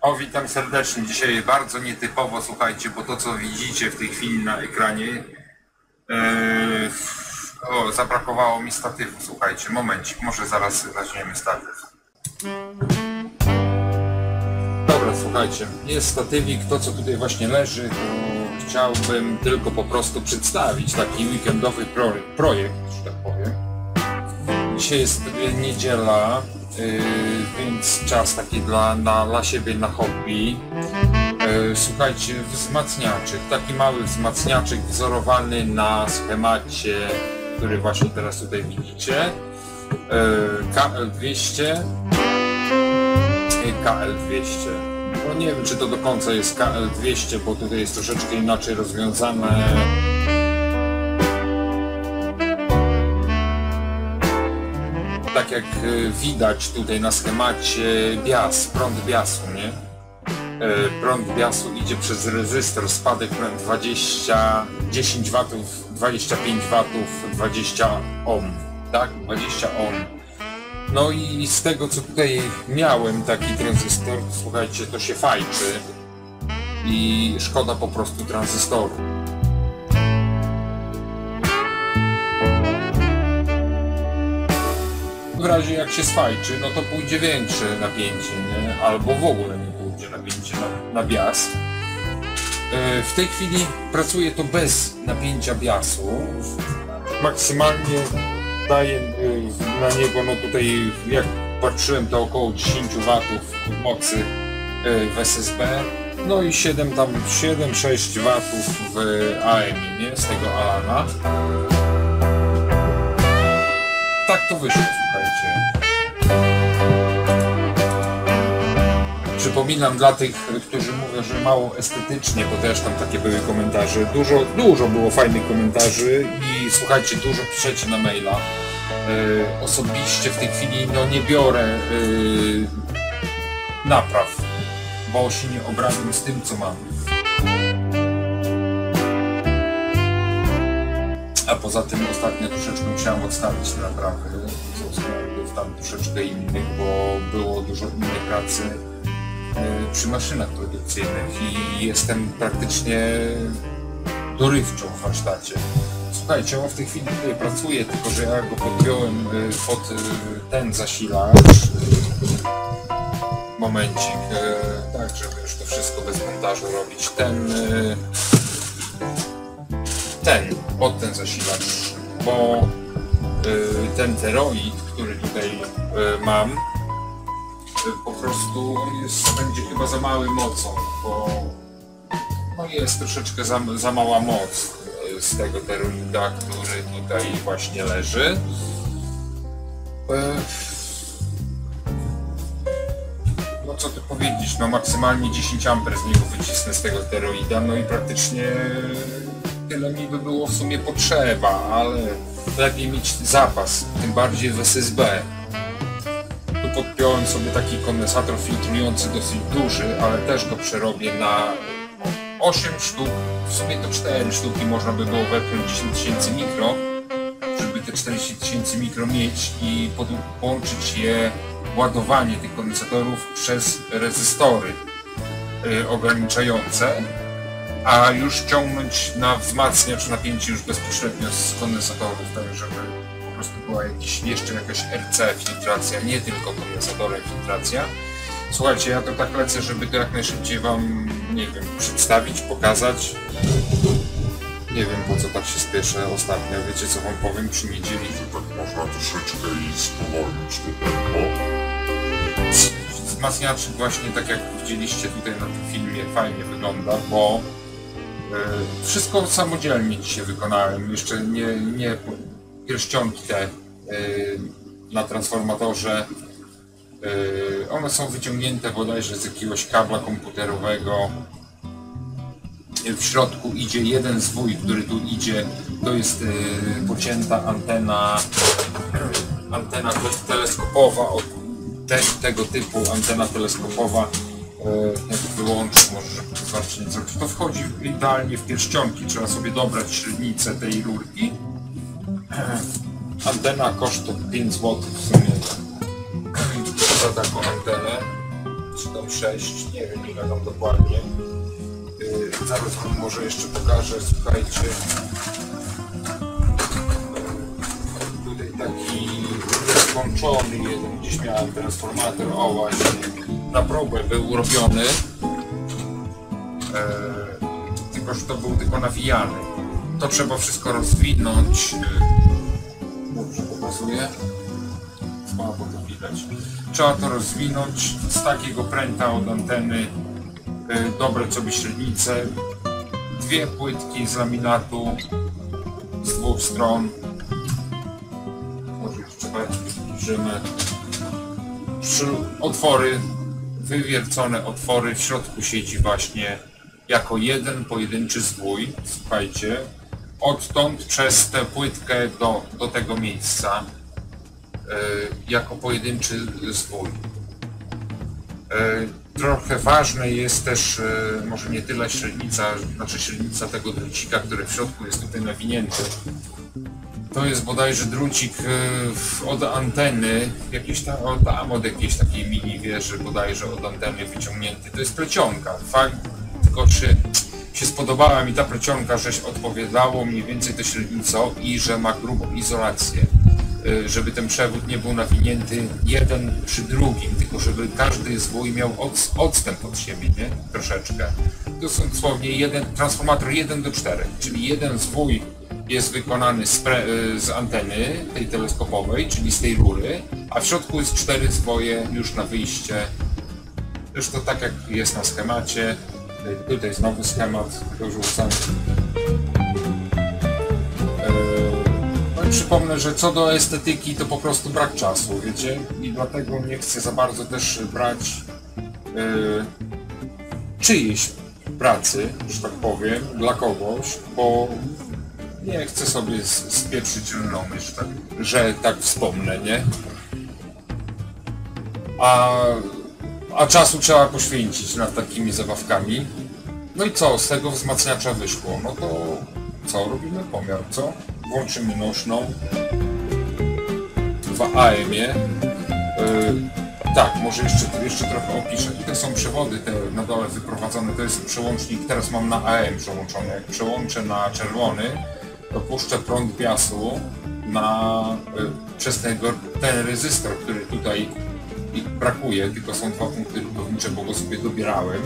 O, witam serdecznie. Dzisiaj bardzo nietypowo, słuchajcie, bo to co widzicie w tej chwili na ekranie, yy, o, zabrakowało mi statywu, słuchajcie, momencik, może zaraz weźmiemy statyw. Dobra, słuchajcie, jest statywik, to co tutaj właśnie leży, to chciałbym tylko po prostu przedstawić taki weekendowy pro projekt, że tak powiem. Dzisiaj jest niedziela, więc czas taki dla, na, dla siebie, na hobby. Y, Słuchajcie, wzmacniaczyk, taki mały wzmacniaczyk wzorowany na schemacie, który właśnie teraz tutaj widzicie. Y, KL200 i KL200. No nie wiem, czy to do końca jest KL200, bo tutaj jest troszeczkę inaczej rozwiązane. Tak jak y, widać tutaj na schemacie bias, prąd biasu, nie? E, Prąd biasu idzie przez rezystor, spadek na 20, 10 watów, 25 watów, 20 ohm, tak? 20 ohm. No i z tego co tutaj miałem taki tranzystor, słuchajcie, to się fajczy i szkoda po prostu tranzystoru. W razie jak się sfajczy, no to pójdzie większe napięcie, nie? albo w ogóle nie pójdzie napięcie na, na bias. E, W tej chwili pracuje to bez napięcia biasu. Maksymalnie daje na niego, no tutaj jak patrzyłem to około 10 watów mocy y, w SSB, no i 7 tam 7-6 watów w AM, nie? Z tego Alana. To wyszło, słuchajcie. Przypominam dla tych, którzy mówią, że mało estetycznie, bo też tam takie były komentarze. Dużo, dużo było fajnych komentarzy i słuchajcie, dużo piszecie na maila. E, osobiście w tej chwili no, nie biorę e, napraw, bo się nie obrażam z tym, co mam. Poza tym ostatnio troszeczkę musiałem odstawić ze względów tam troszeczkę innych, bo było dużo innej pracy e, przy maszynach produkcyjnych i jestem praktycznie dorywczą w warsztacie. Słuchajcie, on w tej chwili tutaj pracuje, tylko że ja go podpiąłem e, pod e, ten zasilacz. Momencik, tak, żeby już to wszystko bez montażu robić. Ten ten, pod ten zasilacz, bo y, ten teroid, który tutaj y, mam, y, po prostu on jest, będzie chyba za mały mocą, bo no jest troszeczkę za, za mała moc z tego teroida, który tutaj właśnie leży. No co tu powiedzieć, no maksymalnie 10 A z niego wycisnę z tego steroida, no i praktycznie tyle mi by było w sumie potrzeba, ale lepiej mieć zapas, tym bardziej w SSB. Tu podpiąłem sobie taki kondensator filtrujący dosyć duży, ale też go przerobię na 8 sztuk, w sumie to 4 sztuki można by było wepchnąć 10 tysięcy mikro, żeby te 40 tysięcy mikro mieć i połączyć je ładowanie tych kondensatorów przez rezystory y, ograniczające, a już ciągnąć na wzmacniacz napięcie już bezpośrednio z kondensatorów, tak żeby po prostu była jakiś, jeszcze jakaś RC filtracja, nie tylko kondensatorem filtracja. Słuchajcie, ja to tak lecę, żeby to jak najszybciej wam, nie wiem, przedstawić, pokazać. Nie wiem po co tak się spieszę ostatnio, wiecie co wam powiem przy niedzieli, to tak można troszeczkę i spowolnić to tempo. Wzmacniaczyk właśnie tak jak widzieliście tutaj na tym filmie fajnie wygląda, bo wszystko samodzielnie dzisiaj wykonałem. Jeszcze nie, nie pierścionki te e, na transformatorze. E, one są wyciągnięte bodajże z jakiegoś kabla komputerowego. W środku idzie jeden zwój, który tu idzie. To jest e, pocięta antena, antena teleskopowa tego typu antena teleskopowa e, jak wyłączyć, może żeby to zobaczyć zrobić. To wchodzi idealnie w pierścionki, trzeba sobie dobrać średnicę tej rurki. E, Antena kosztuje 5 zł w sumie za taką antenę. czy tam 6, nie wiem ile tam dokładnie. Yy, zaraz wam może jeszcze pokażę, słuchajcie. Skończony jeden, gdzieś miałem transformator, o właśnie, na próbę był robiony. Yy, tylko, że to był tylko nawijany. To trzeba wszystko rozwinąć. Yy, Dobrze pokazuję. Słabo to widać. Trzeba to rozwinąć z takiego pręta od anteny. y, Dobre co by średnice. Dwie płytki z laminatu z dwóch stron. Przy otwory, wywiercone otwory. W środku siedzi właśnie jako jeden pojedynczy zwój. Słuchajcie, odtąd przez tę płytkę do, do tego miejsca e, jako pojedynczy zwój. E, Trochę ważne jest też, e, może nie tyle średnica, znaczy średnica tego drucika, który w środku jest tutaj nawinięty. To jest bodajże drucik e, od anteny, jakieś tam, tam od jakiejś takiej mini wieży bodajże od anteny wyciągnięty. To jest plecionka. Fakt, tylko czy się spodobała mi ta plecionka, żeś odpowiadało mniej więcej to średnico i że ma grubą izolację. Y, Żeby ten przewód nie był nawinięty jeden przy drugim, tylko żeby każdy zwój miał od, odstęp od siebie, nie? Troszeczkę. To są dosłownie jeden, transformator 1 do 4, czyli jeden zwój jest wykonany z, pre, z anteny tej teleskopowej, czyli z tej rury, a w środku jest cztery zwoje już na wyjście Zresztą tak jak jest na schemacie, tutaj znowu schemat dorzucam. Yy, No i przypomnę, że co do estetyki to po prostu brak czasu, wiecie? I dlatego nie chcę za bardzo też brać yy, czyjejś pracy, że tak powiem, dla kogoś, bo nie chcę sobie spieprzyć renomy, że tak, że tak wspomnę, nie? A, a czasu trzeba poświęcić nad takimi zabawkami. No i co, z tego wzmacniacza wyszło? No to co, robimy pomiar, co? Włączymy nośną w AM-ie. Yy, tak, może jeszcze, jeszcze trochę opiszę. Tutaj są przewody te na dole wyprowadzone, to jest przełącznik, teraz mam na AM przełączony. Jak przełączę na czerwony, to prąd biasu na, y, przez tego, ten rezystor, który tutaj brakuje, tylko są dwa punkty lutownicze, bo go sobie dobierałem.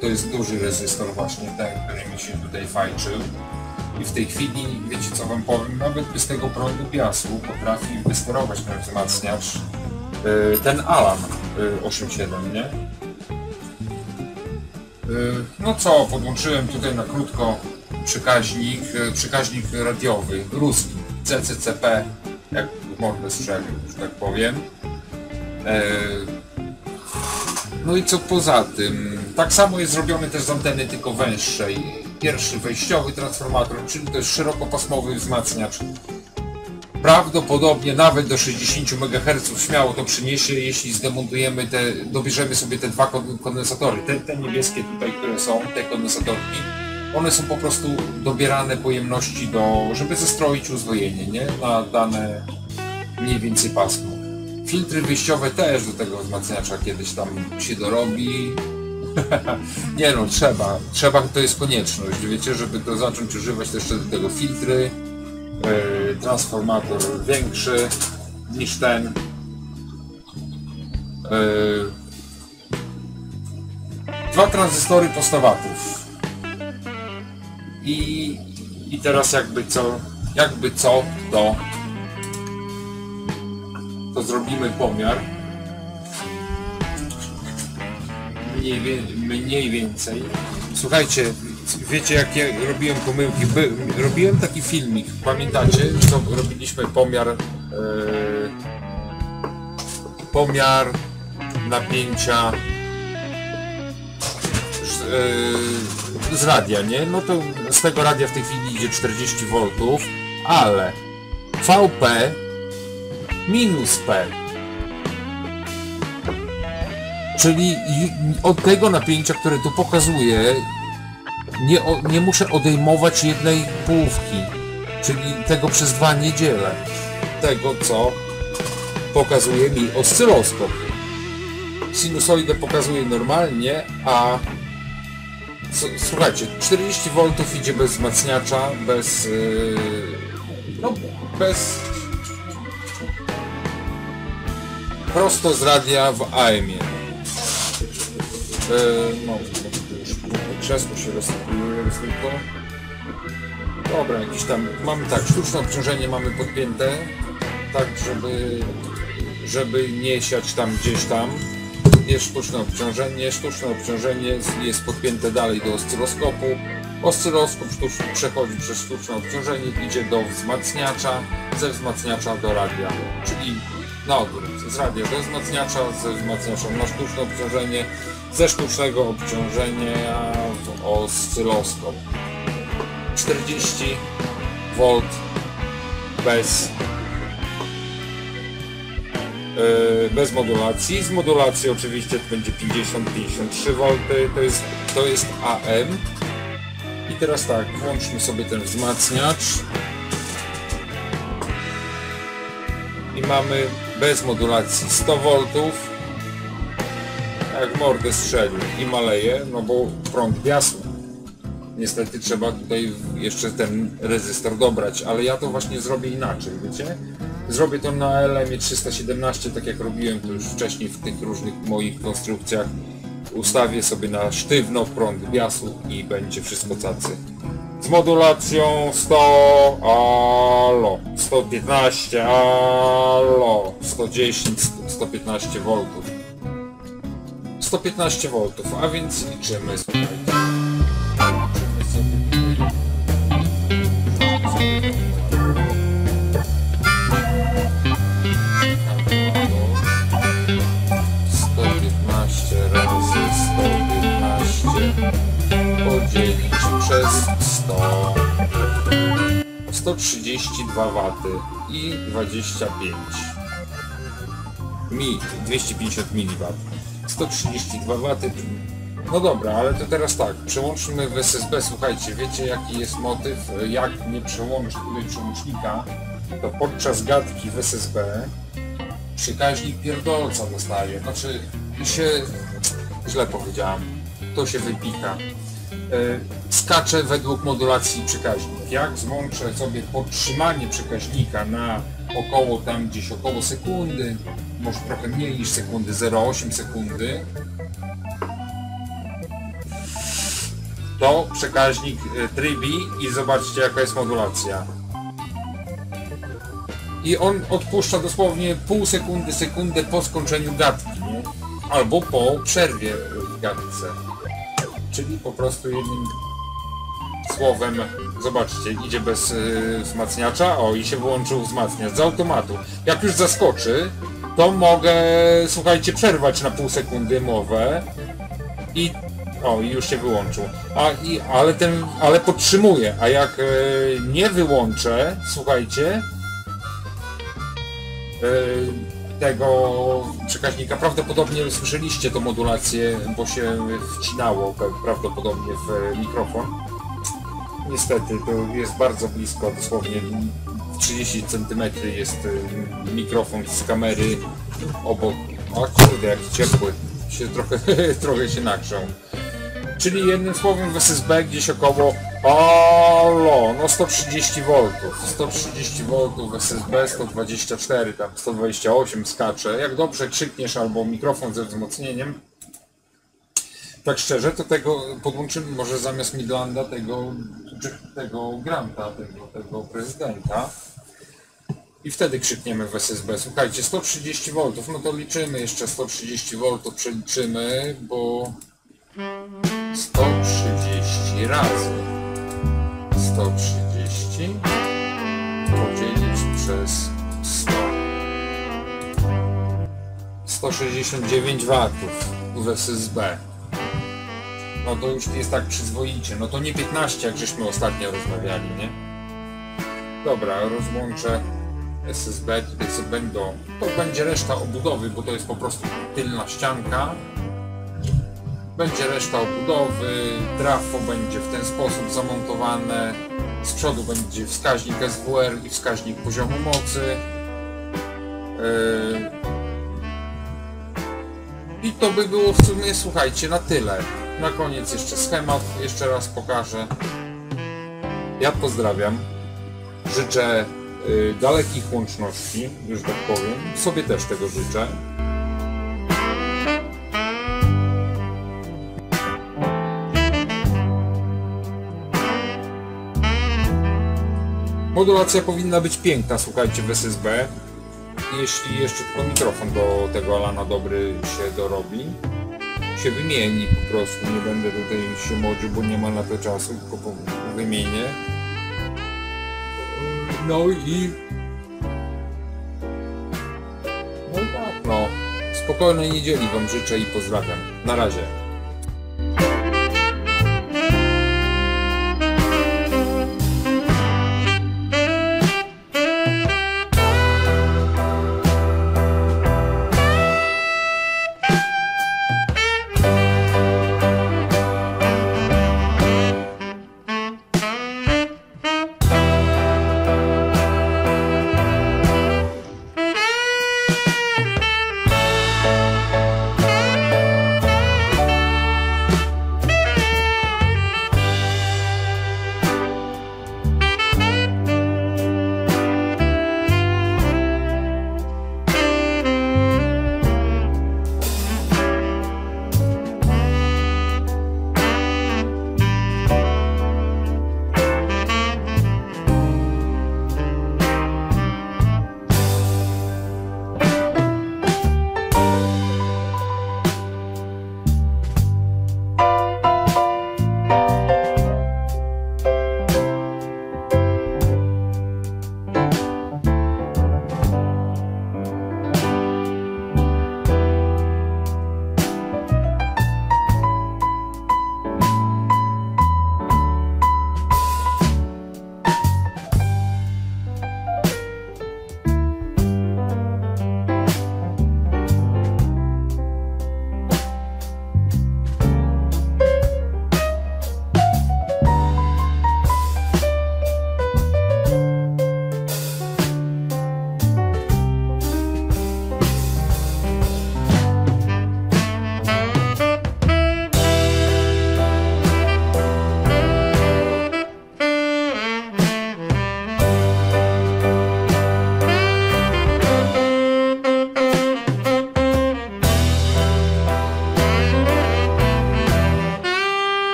To jest duży rezystor właśnie ten, który mi się tutaj fajczył. I w tej chwili, wiecie co wam powiem, nawet bez tego prądu piasu potrafi wysterować ten wzmacniacz ten Alan yy, 8.7, nie? Yy, No co, podłączyłem tutaj na krótko przekaźnik, przekaźnik radiowy, ruski, CCCP, jak mordę strzelił, że tak powiem. E, No i co poza tym? Tak samo jest zrobiony też z anteny, tylko węższej. Pierwszy wejściowy transformator, czyli to jest szerokopasmowy wzmacniacz. Prawdopodobnie nawet do 60 MHz śmiało to przyniesie, jeśli zdemontujemy te, dobierzemy sobie te dwa kon- kondensatory. Te, te niebieskie tutaj, które są, te kondensatorki, one są po prostu dobierane pojemności do, żeby zestroić uzwojenie, nie? Na dane mniej więcej pasmo. Filtry wyjściowe też do tego wzmacniacza kiedyś tam się dorobi. Nie no, trzeba. Trzeba, to jest konieczność. Wiecie, żeby to zacząć używać, to jeszcze do tego filtry. Yy, transformator większy niż ten. Yy, dwa tranzystory po 100 watów. I, I teraz jakby co, jakby co, to to zrobimy pomiar. Mniej, mniej więcej. Słuchajcie, wiecie jak ja robiłem pomyłki? By, robiłem taki filmik, pamiętacie, co robiliśmy pomiar e, pomiar napięcia e, z radia, nie? No to z tego radia w tej chwili idzie 40 V, ale VP minus P. Czyli od tego napięcia, które tu pokazuję, nie, nie muszę odejmować jednej połówki. Czyli tego przez dwa nie dzielę. Tego, co pokazuje mi oscyloskop. sinusoidę pokazuje normalnie, a słuchajcie, 40 V idzie bez wzmacniacza, bez yy, no, bez prosto z radia w AM-ie. Yy, no, krzesło się rozsypuje tylko. Dobra, jakiś tam, mamy tak, sztuczne obciążenie mamy podpięte, tak żeby, żeby nie siać tam gdzieś tam. Jest sztuczne obciążenie, sztuczne obciążenie jest- podpięte dalej do oscyloskopu. Oscyloskop sztuczny przechodzi przez sztuczne obciążenie, idzie do wzmacniacza, ze wzmacniacza do radia, czyli na odwrót, z radia do wzmacniacza, ze wzmacniacza na sztuczne obciążenie, ze sztucznego obciążenia w oscyloskop. 40 V bez bez modulacji. Z modulacji oczywiście to będzie 50-53 V, to jest, to jest AM. I teraz tak, włączmy sobie ten wzmacniacz. I mamy bez modulacji 100 V. Jak mordę strzelił i maleje, no bo prąd biasł. Niestety trzeba tutaj jeszcze ten rezystor dobrać, ale ja to właśnie zrobię inaczej, wiecie? Zrobię to na LM 317, tak jak robiłem to już wcześniej w tych różnych moich konstrukcjach. Ustawię sobie na sztywno prąd biasu i będzie wszystko cacy. Z modulacją 100, alo, 115, alo, 110, 115 V. 115 V, a więc liczymy, słuchajcie. 132 W i 25 mi 250 mW 132 W no dobra, ale to teraz tak, przełączmy w SSB, słuchajcie, wiecie jaki jest motyw, jak nie przełączyć tutaj przełącznika, to podczas gadki w SSB przekaźnik pierdolca dostaje, znaczy się, źle powiedziałem, to się wypika. Skacze według modulacji przekaźnik. Jak złączę sobie podtrzymanie przekaźnika na około tam gdzieś około sekundy, może trochę mniej niż sekundy, 0,8 sekundy, to przekaźnik e, trybi i zobaczcie jaka jest modulacja. I on odpuszcza dosłownie pół sekundy, sekundę po skończeniu gadki, albo po przerwie w gadce. Czyli po prostu jednym słowem, zobaczcie, idzie bez y, wzmacniacza, o i się wyłączył wzmacniacz z automatu. Jak już zaskoczy, to mogę, słuchajcie, przerwać na pół sekundy mowę i o, i już się wyłączył. A, i, ale ten, ale podtrzymuję, a jak y, nie wyłączę, słuchajcie, y, tego przekaźnika. Prawdopodobnie słyszeliście tą modulację, bo się wcinało prawdopodobnie w mikrofon. Niestety, to jest bardzo blisko, dosłownie w 30 cm jest y, mikrofon z kamery obok. O kurde, jak ciepły. Się trochę, trochę się nagrzał. Czyli jednym słowem w SSB gdzieś około Alo, no 130 V. 130 V SSB, 124, tam 128 skacze. Jak dobrze krzykniesz albo mikrofon ze wzmocnieniem, tak szczerze, to tego podłączymy może zamiast Midlanda tego, tego Granta, tego, tego prezydenta. I wtedy krzykniemy w SSB. Słuchajcie, 130 V, no to liczymy jeszcze 130 V, przeliczymy, bo 130 razy 130 podzielić przez 100. 169 watów w SSB. No to już jest tak przyzwoicie. No to nie 15, jak żeśmy ostatnio rozmawiali, nie? Dobra, rozłączę SSB, tutaj sobie będą... To będzie reszta obudowy, bo to jest po prostu tylna ścianka. Będzie reszta obudowy, trafo będzie w ten sposób zamontowane. Z przodu będzie wskaźnik SWR i wskaźnik poziomu mocy. Yy, I to by było w sumie, słuchajcie, na tyle. Na koniec jeszcze schemat, jeszcze raz pokażę. Ja pozdrawiam. Życzę y, dalekich łączności, że tak powiem. Sobie też tego życzę. Modulacja powinna być piękna, słuchajcie, w SSB. Jeśli jeszcze tylko mikrofon do tego Alana Dobry się dorobi, się wymieni po prostu. Nie będę tutaj się modził, bo nie ma na to czasu, tylko po- wymienię. No i... No i tak, no. Spokojnej niedzieli Wam życzę i pozdrawiam. Na razie.